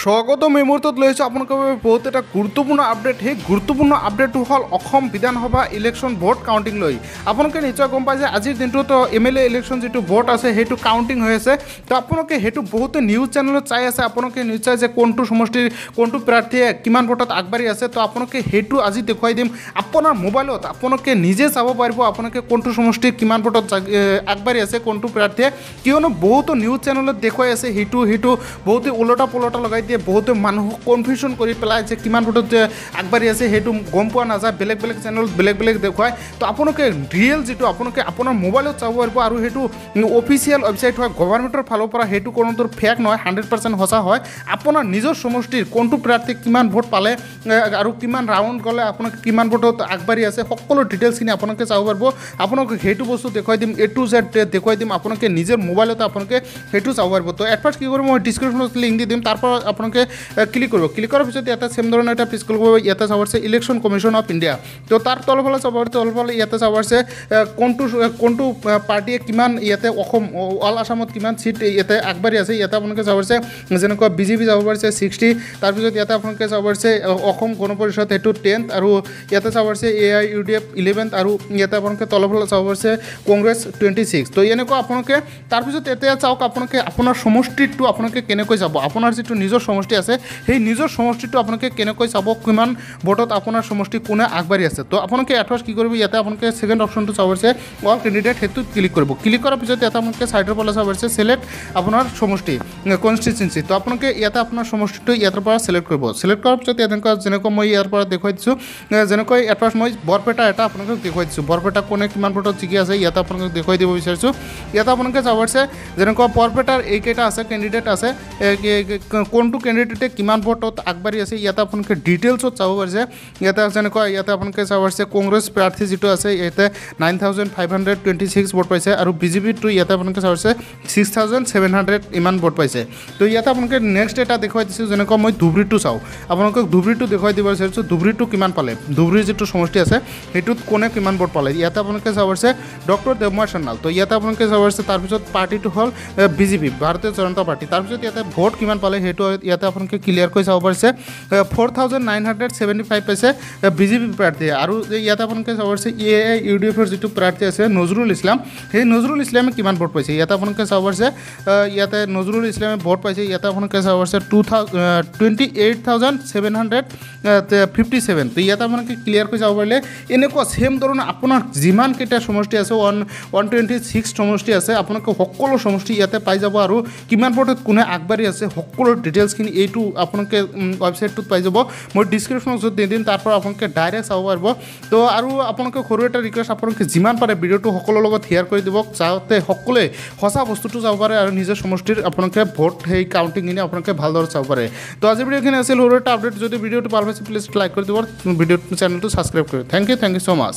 স্বাগতম এই মুহূৰ্তত লৈ আহিছোঁ আপোনালোকৰ বাবে বহুত এটা গুৰুত্বপূৰ্ণ আপডেট সেই গুৰুত্বপূৰ্ণ আপডেটটো হ'ল অসম বিধানসভা ইলেকশ্যন ভোট কাউণ্টিং লৈ। আপোনালোকে নিশ্চয় গম পায় যে আজিৰ দিনটোত এম এল এ ইলেকশ্যন যিটো ভোট আছে সেইটো কাউণ্টিং হৈ আছে। তো আপোনালোকে সেইটো বহুতে নিউজ চেনেলত চাই আছে। আপোনালোকে নিশ্চয় যে কোনটো সমষ্টিৰ কোনটো প্ৰাৰ্থীয়ে কিমান ভোটত আগবাঢ়ি আছে। তো আপোনালোকে সেইটো আজি দেখুৱাই দিম। আপোনাৰ মোবাইলত আপোনালোকে নিজে চাব পাৰিব আপোনালোকে কোনটো সমষ্টিৰ কিমান ভোটত আগবাঢ়ি আছে কোনটো প্ৰাৰ্থীয়ে। কিয়নো বহুতো নিউজ চেনেলত দেখুৱাই আছে সেইটো সেইটো বহুতে ওলটা পোলটা লগাই দিয়ে বহুতে মানুহক কনফিউশ্যন কৰি পেলাই যে কিমান যে আগবাঢ়ি আছে সেইটো গম পোৱা নাযায় বেলেগ বেলেগ চেনেলত বেলেগ বেলেগ দেখুৱায়। তো আপোনালোকে ৰিয়েল যিটো আপোনালোকে আপোনাৰ মোবাইলত চাব পাৰিব আৰু সেইটো অফিচিয়েল ৱেবছাইট হয় গভৰ্ণমেণ্টৰ ফালৰ পৰা সেইটো কোনো ফেক নহয় হাণ্ড্ৰেড পাৰ্চেণ্ট সঁচা হয়। আপোনাৰ নিজৰ সমষ্টিৰ কোনটো প্ৰাৰ্থী কিমান ভোট পালে আৰু কিমান ৰাউণ্ড গ'লে আপোনাক কিমান ভোটত আগবাঢ়ি আছে সকলো ডিটেইলছখিনি আপোনালোকে চাব পাৰিব। আপোনাক সেইটো বস্তু দেখুৱাই দিম এ টু জেড দেখুৱাই দিম আপোনালোকে নিজৰ মোবাইলতে আপোনালোকে সেইটো চাব পাৰিব। তো এট ফাৰ্ষ্ট কি কৰিব মই ডিছক্ৰিপশ্যনত লিংক দি দিম তাৰ পৰা আপোনালোকে ক্লিক কৰিব। ক্লিক কৰাৰ পিছত ইয়াতে ছেম ধৰণৰ এটা পিছ কৰিব ইয়াতে চাব আছে ইলেকশ্যন কমিশ্যন অফ ইণ্ডিয়া তো তাৰ তলফালে চাব তলফালে ইয়াতে চাব এ, কোনটো কোনটো পাৰ্টীয়ে কিমান ইয়াতে অসম অল আছামত কিমান চিট ইয়াতে আগবাঢ়ি আছে ইয়াতে আপোনালোকে চাব পাৰিছে যেনেকুৱা বি জে পি যাব পাৰিছে ছিক্সটি তাৰপিছত ইয়াতে আপোনালোকে চাব পাৰিছে অসম গণ পৰিষদ সেইটো টেন্থ আৰু ইয়াতে চাব পাৰিছে A I U D F eleventh আৰু ইয়াতে আপোনালোকে তলফালে পাৰিছে কংগ্ৰেছ টুৱেণ্টি ছিক্স তো এনেকুৱা আপোনালোকে তাৰপিছত এতিয়া চাওক আপোনালোকে আপোনাৰ সমষ্টিটো আপোনালোকে কেনেকৈ যাব আপোনাৰ যিটো নিজৰ সমষ্টি আছে সেই নিজৰ সমষ্টিটো আপোনালোকে কেনেকৈ চাব কিমান ভোটত আপোনাৰ সমষ্টি কোনে আগবাঢ়ি আছে। তো আপোনালোকে এটফাৰ্ষ্ট কি কৰিব ইয়াতে আপোনালোকে ছেকেণ্ড অপশ্যনটো চাব পাৰিছে অল কেণ্ডিডেট সেইটোত ক্লিক কৰিব। ক্লিক কৰাৰ পিছত ইয়াতে আপোনালোকে ছাইডৰ ফালে চাব পাৰিছে চিলেক্ট আপোনাৰ সমষ্টি কনষ্টিটুৱেঞ্চি তো আপোনালোকে ইয়াতে আপোনাৰ সমষ্টিটো ইয়াৰ পৰা চিলেক্ট কৰিব। চিলেক্ট কৰাৰ পিছত তেনেকুৱা যেনেকুৱা মই ইয়াৰ পৰা দেখুৱাই দিছোঁ যেনেকৈ এটফাৰ্ষ্ট মই বৰপেটা এটা আপোনালোকক দেখুৱাই দিছোঁ। বৰপেটা কোনে কিমান ভোটত জিকি আছে ইয়াতে আপোনালোকক দেখুৱাই দিব বিচাৰিছোঁ। ইয়াতে আপোনালোকে চাব পাৰিছে যেনেকুৱা বৰপেটাৰ এইকেইটা আছে কেণ্ডিডেট আছে এ, কি- কি- কোনটো কেণ্ডিডেটে কিমান ভোটত আগবাঢ়ি আছে ইয়াতে আপোনালোকে ডিটেইলছত চাব পাৰিছে। ইয়াতে যেনেকুৱা ইয়াতে আপোনালোকে চাব পাৰিছে কংগ্ৰেছ প্ৰাৰ্থী যিটো আছে ইয়াতে nine thousand five hundred twenty six vote পাইছে আৰু বি জে পিটো ইয়াতে আপোনালোকে চাব পাৰিছে ছিক্স থাউজেণ্ড ছেভেন হাণ্ড্ৰেড ইমান ভোট পাইছে। তো ইয়াতে আপোনালোকে নেক্সট এটা দেখুৱাই দিছোঁ যেনেকুৱা মই ধুবুৰীটো চাওঁ। আপোনালোকক ধুবুৰীটো দেখুৱাই দিব বিচাৰিছোঁ ধুবুৰীটো কিমান পালে ধুবুৰীৰ যিটো সমষ্টি আছে সেইটোত কোনে কিমান ভোট পালে। ইয়াতে আপোনালোকে চাব পাৰিছে ডক্টৰ দেৱময় সন্নাল তো ইয়াতে আপোনালোকে চাব পাৰিছে তাৰপিছত পাৰ্টিটো হ'ল বি জে পি ভাৰতীয় জনতা পাৰ্টি। তাৰপিছত ইয়াতে ভোট কিমান পালে সেইটো ইয়াতে আপোনালোকে ক্লিয়াৰকৈ চাব পাৰিছে। Four thousand nine hundred seventy five পাইছে বি জে পি প্ৰাৰ্থীয়ে আৰু ইয়াতে আপোনালোকে চাব পাৰিছে এ আই ইউ ডি এফৰ যিটো প্ৰাৰ্থী আছে নজৰুল ইছলাম। সেই নজৰুল ইছলামে কিমান ভোট পাইছে? ইয়াতে আপোনালোকে চাব পাৰিছে ইয়াতে নজৰুল ইছলামে ভোট পাইছে। ইয়াতে আপোনালোকে চাব পাৰিছে two thousand twenty eight thousand seven hundred fifty seven তো ইয়াতে আপোনালোকে ক্লিয়াৰকৈ চাব পাৰিলে এনেকুৱা ছেম ধৰণৰ আপোনাৰ যিমানকেইটা সমষ্টি আছে ওৱান ওৱান টুৱেণ্টি ছিক্স সমষ্টি আছে আপোনালোকে সকলো সমষ্টি ইয়াতে পাই যাব আৰু কিমান ভোটত কোনে আগবাঢ়ি আছে সকলো ডিটেইলছখিনি এইটো আপোনালোকে ৱেবছাইটটোত পাই যাব। মই ডিছক্ৰিপশ্যনত য'ত দি দিম তাৰ পৰা আপোনালোকে ডাইৰেক্ট চাব পাৰিব। তো আৰু আপোনালোকে সৰু এটা ৰিকুৱেষ্ট আপোনালোকে যিমান পাৰে ভিডিঅ'টো সকলোৰ লগত শ্বেয়াৰ কৰি দিব যাতে সকলোৱে সঁচা বস্তুটো চাব পাৰে আৰু নিজৰ সমষ্টিৰ আপোনালোকে ভোট সেই কাউণ্টিংখিনি আপোনালোকে ভালদৰে চাব পাৰে। তো আজিৰ ভিডিঅ'খিনি আছিল সৰু এটা আপডেট যদি ভিডিঅ'টো ভাল পাইছে প্লিজ লাইক কৰি দিব। ভিডিঅ'টো চেনেলটো ছাবস্ক্ৰাইব কৰি। Thank you thank you so' much